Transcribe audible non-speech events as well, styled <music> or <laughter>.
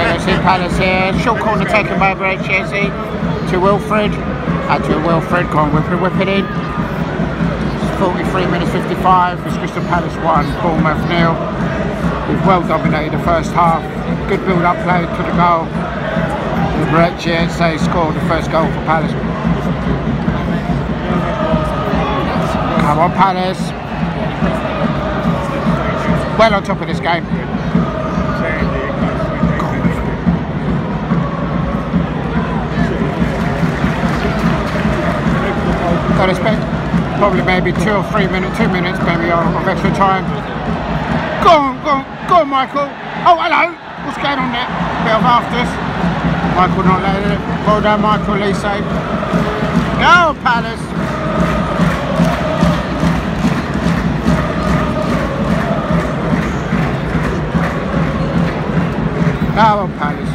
You <laughs> Palace here. Short corner taken by Chelsea to Wilfried. Out to Wilfried, go on, whip it, whip it in. 43 minutes 55. It's Crystal Palace 1, Bournemouth nil. We've well dominated the first half. Good build-up play to the goal. Chelsea scored the first goal for Palace. Come on, Palace. Well on top of this game. I'd expect probably maybe two or three minutes, two minutes maybe of, of extra time. Go on, go on, go on, Michael. Oh, hello. What's going on there? Bit of afters. Michael not letting it. Well done, Michael Olise. Go, Palace. Go Palace.